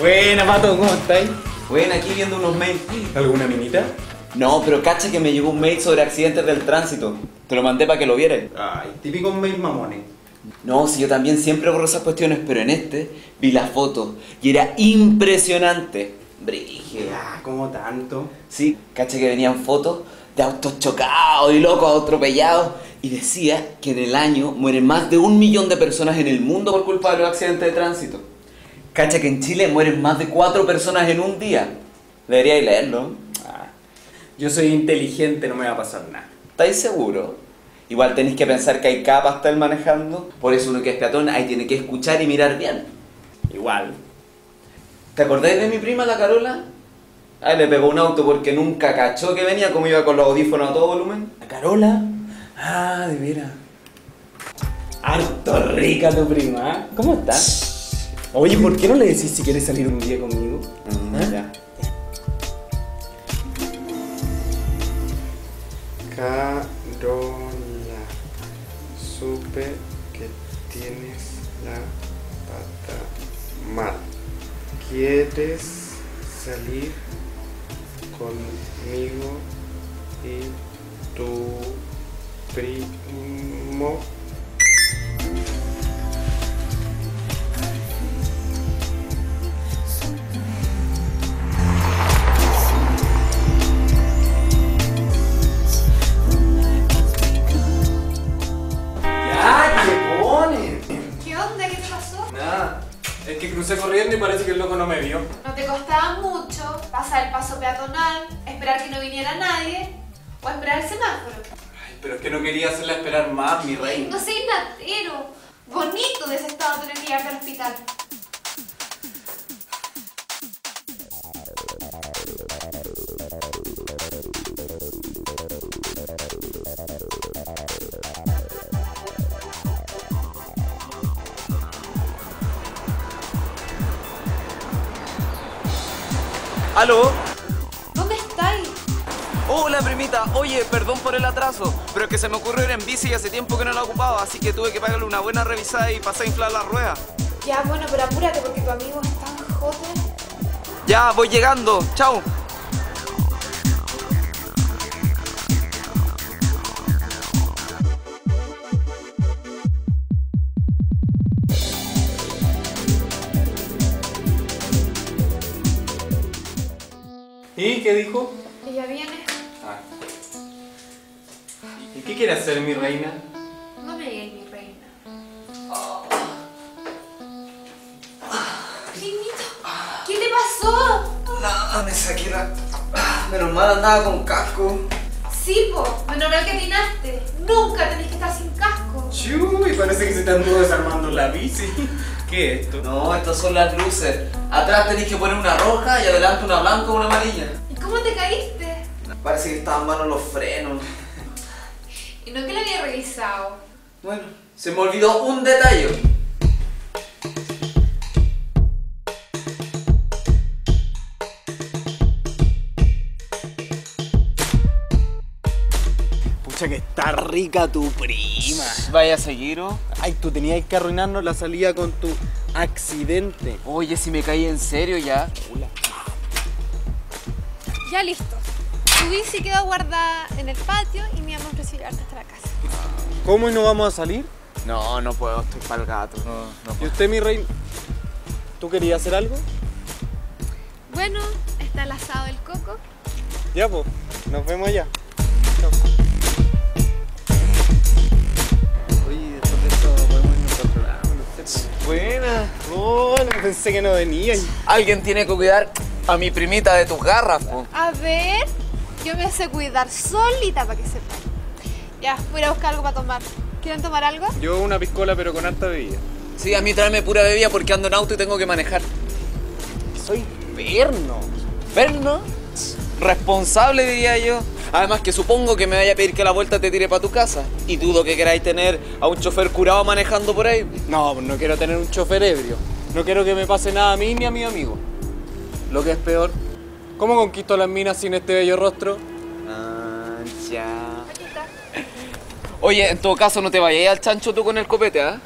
Buena, Pato, ¿cómo estáis? Bueno, aquí viendo unos mails. ¿Alguna minita? No, pero cacha que me llegó un mail sobre accidentes del tránsito. Te lo mandé para que lo vieras. Ay, típicos mails mamones. No, si yo también siempre borro esas cuestiones, pero en este vi la foto y era impresionante. Brígida. Ya, como tanto. Sí, cacha que venían fotos de autos chocados y locos atropellados y decía que en el año mueren más de un millón de personas en el mundo por culpa de los accidentes de tránsito. Cacha que en Chile mueren más de cuatro personas en un día. Deberíais leerlo. Ah, yo soy inteligente, no me va a pasar nada. ¿Estáis seguros? Igual tenéis que pensar que hay capas estar manejando. Por eso uno que es peatón ahí tiene que escuchar y mirar bien. Igual. ¿Te acordáis de mi prima, la Carola? Ahí le pegó un auto porque nunca cachó que venía como iba con los audífonos a todo volumen. ¿La Carola? Ah, de veras. Harto rica tu prima, ¿eh? ¿Cómo estás? Oye, ¿por qué no le decís si quieres salir un día conmigo? Mm, ¿Eh? ya. Carola, supe que tienes la pata mal. ¿Quieres salir conmigo y tu primo? Vio. ¿No te costaba mucho pasar el paso peatonal, esperar que no viniera nadie o esperar el semáforo? Ay, pero es que no quería hacerla esperar más, mi reina. no sé, natero. Bonito de ese estado tener que llevarte al hospital. ¿Aló? ¿Dónde estáis? Hola primita, oye, perdón por el atraso, pero es que se me ocurrió ir en bici y hace tiempo que no la ocupaba, así que tuve que pagarle una buena revisada y pasé a inflar la rueda. Ya, bueno, pero apúrate porque tu amigo es tan joven. Ya, voy llegando, chao. Qué dijo? Ella viene. Ah. ¿Y qué quiere hacer mi reina? No me digas mi reina. Primito, ¿qué te pasó? No, me saqué la... Menos mal andaba con casco. Sí, po, menos mal que atinaste. Nunca tenés que estar sin casco. Chuy, parece que se te anduvo desarmando la bici. ¿Qué es esto? No, estas son las luces. Atrás tenéis que poner una roja y adelante una blanca o una amarilla. ¿Y cómo te caíste? Parece que estaban malos los frenos. Y no que lo había revisado. Bueno, se me olvidó un detalle. Pucha que está rica tu prima. Vaya a seguir, ¿o? Ay, tú tenías que arruinarnos la salida con tu accidente. Oye, si me caí en serio ya. Ya listo. Tu bici quedó guardada en el patio y me vamos a llevarte hasta la casa. ¿Cómo y no vamos a salir? No, no puedo, estoy para el gato. No, no ¿Y usted, mi reina? ¿Tú querías hacer algo? Bueno, está el asado del coco. Ya, pues, nos vemos allá. Oye, después de esto podemos irnos a otro lado, no sé. Buena. Bueno, pensé que no venías. Alguien tiene que cuidar a mi primita de tus garras, po. A ver, yo me sé cuidar solita para que sepan. Ya, voy a buscar algo para tomar. ¿Quieren tomar algo? Yo una piscola, pero con harta bebida. Sí, a mí tráeme pura bebida porque ando en auto y tengo que manejar. Soy perno. ¿Verno? Responsable, diría yo. Además que supongo que me vaya a pedir que a la vuelta te tire para tu casa. Y dudo que queráis tener a un chofer curado manejando por ahí. No, no quiero tener un chofer ebrio. No quiero que me pase nada a mí ni a mi amigo. Lo que es peor, ¿cómo conquisto las minas sin este bello rostro? Ah, ya. Oye, en todo caso, no te vayas al chancho tú con el copete, ¿ah?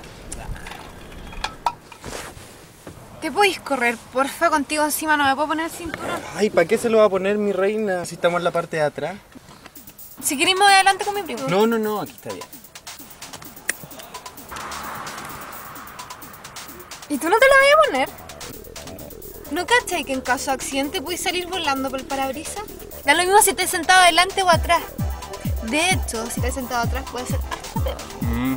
¿Te podéis correr, porfa? Contigo encima no me puedo poner el cinturón. Ay, ¿para qué se lo va a poner mi reina si estamos en la parte de atrás? Si queréis me voy adelante con mi primo. No, no, no, aquí está bien. ¿Y tú no te la vas a poner? ¿No cachai que en caso de accidente puedes salir volando por el parabrisas? Da lo mismo si te sentado adelante o atrás. De hecho, si te sentado atrás puede ser hasta peor. Mm,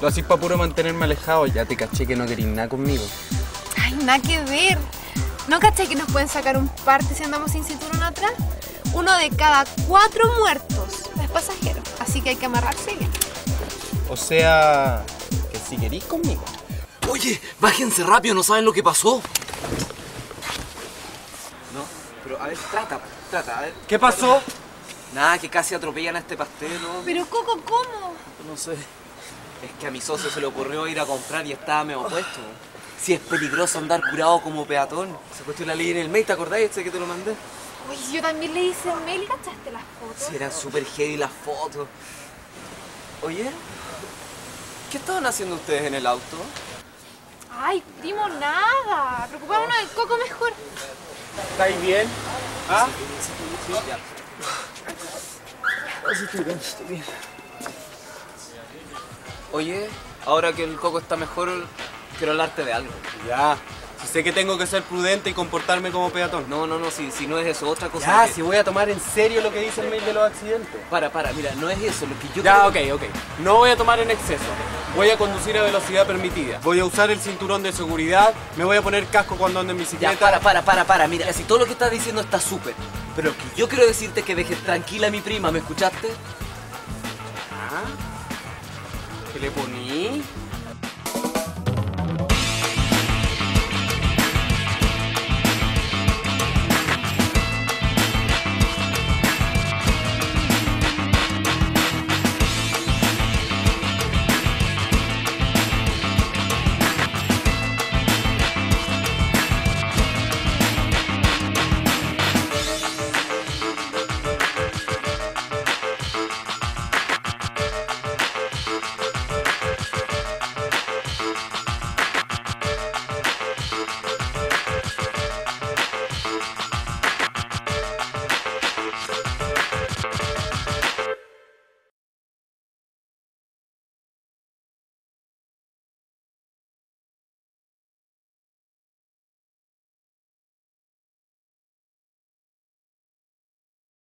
lo hacís para puro mantenerme alejado. Ya te caché que no querís nada conmigo. Ay, nada que ver. ¿No cachai que nos pueden sacar un parte si andamos sin cinturón atrás? Uno de cada cuatro muertos es pasajero. Así que hay que amarrarse bien. O sea, que si querís conmigo. Oye, bájense rápido, no saben lo que pasó. A ver, trata, trata, a ver. ¿Qué pasó? Nada, que casi atropellan a este pastelo. Pero Coco, ¿cómo? No sé. Es que a mi socio se le ocurrió ir a comprar y estaba medio opuesto. Si es peligroso andar curado como peatón. Se cuestión la ley en el mail, ¿te acordáis ese que te lo mandé? Uy, yo también le hice el mail y cachaste las fotos. Sí, eran súper heavy las fotos. Oye, ¿qué estaban haciendo ustedes en el auto? Ay, primo, nada. Preocupémonos del Coco mejor. ¿Estáis bien? ¿Ah? Oye, ahora que el coco está mejor, quiero hablarte de algo. Ya. Si sé que tengo que ser prudente y comportarme como peatón. No, no, no, si, si no es eso, otra cosa. Ya, que- si voy a tomar en serio lo que dice el mail de los accidentes. Para, para, mira, no es eso, lo que yo Ya, creo- ok, ok. No voy a tomar en exceso. Voy a conducir a velocidad permitida. Voy a usar el cinturón de seguridad. Me voy a poner casco cuando ando en Ya, bicicleta. para, para, para, para, mira, si todo lo que estás diciendo está súper, pero que yo quiero decirte es que dejes tranquila a mi prima, ¿me escuchaste? Ah, ¿Qué le poní?